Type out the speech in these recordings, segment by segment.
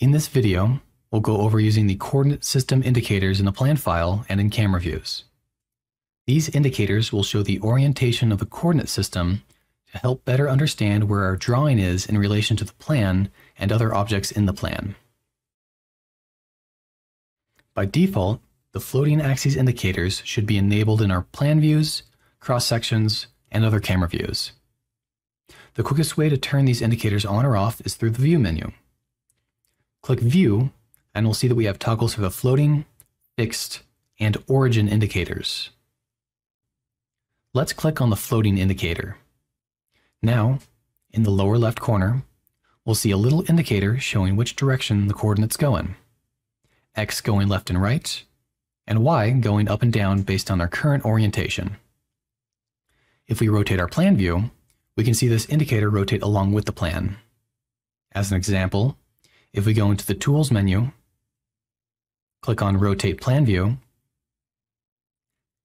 In this video, we'll go over using the coordinate system indicators in the plan file and in camera views. These indicators will show the orientation of the coordinate system to help better understand where our drawing is in relation to the plan and other objects in the plan. By default, the floating axes indicators should be enabled in our plan views, cross sections, and other camera views. The quickest way to turn these indicators on or off is through the View menu. Click View, and we'll see that we have toggles for the floating, fixed, and origin indicators. Let's click on the floating indicator. Now, in the lower left corner, we'll see a little indicator showing which direction the coordinates go in. X going left and right, and Y going up and down based on our current orientation. If we rotate our plan view, we can see this indicator rotate along with the plan. As an example, if we go into the Tools menu, click on Rotate Plan View,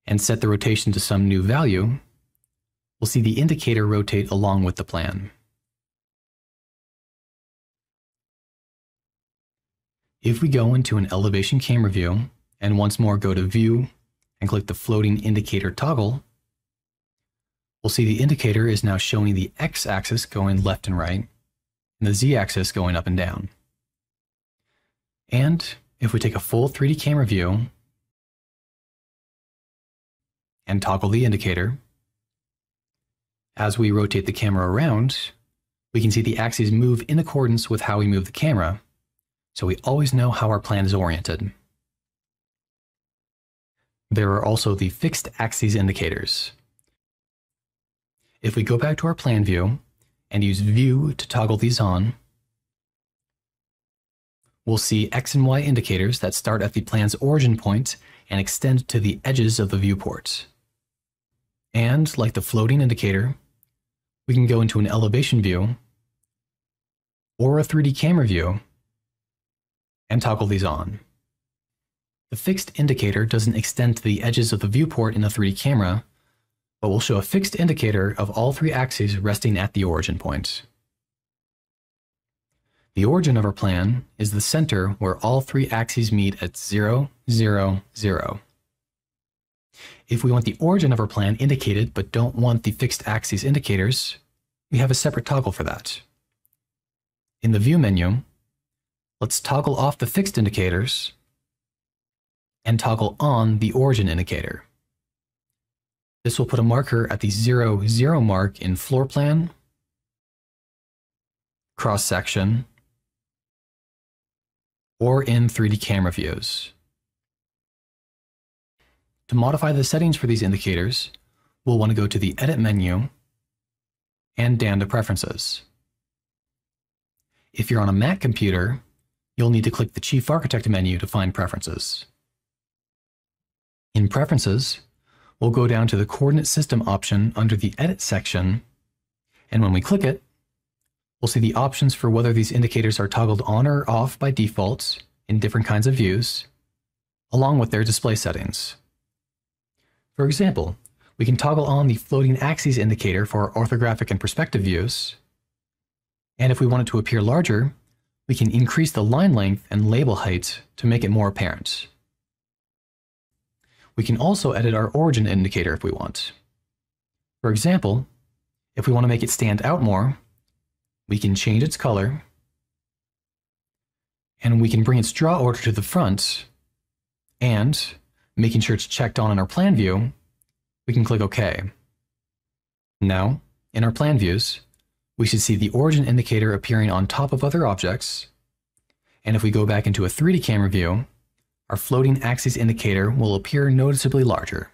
and set the rotation to some new value, we'll see the indicator rotate along with the plan. If we go into an elevation camera view and once more go to View and click the floating indicator toggle, we'll see the indicator is now showing the x-axis going left and right, and the z-axis going up and down. And if we take a full 3D camera view and toggle the indicator, as we rotate the camera around, we can see the axes move in accordance with how we move the camera, so we always know how our plan is oriented. There are also the fixed axes indicators. If we go back to our plan view and use View to toggle these on, we'll see X and Y indicators that start at the plan's origin point and extend to the edges of the viewport. And, like the floating indicator, we can go into an elevation view or a 3D camera view and toggle these on. The fixed indicator doesn't extend to the edges of the viewport in a 3D camera, but will show a fixed indicator of all three axes resting at the origin point. The origin of our plan is the center where all three axes meet at 0, 0, 0. If we want the origin of our plan indicated but don't want the fixed axes indicators, we have a separate toggle for that. In the View menu, let's toggle off the fixed indicators and toggle on the origin indicator. This will put a marker at the 0, 0 mark in floor plan, cross section, or in 3D camera views. To modify the settings for these indicators, we'll want to go to the Edit menu and down to Preferences. If you're on a Mac computer, you'll need to click the Chief Architect menu to find Preferences. In Preferences, we'll go down to the Coordinate System option under the Edit section, and when we click it, We'll see the options for whether these indicators are toggled on or off by default in different kinds of views, along with their display settings. For example, we can toggle on the floating axes indicator for orthographic and perspective views. And if we want it to appear larger, we can increase the line length and label height to make it more apparent. We can also edit our origin indicator if we want. For example, if we want to make it stand out more, we can change its color, and we can bring its draw order to the front, and making sure it's checked on in our plan view, we can click OK. Now, in our plan views, we should see the origin indicator appearing on top of other objects, and if we go back into a 3D camera view, our floating axis indicator will appear noticeably larger.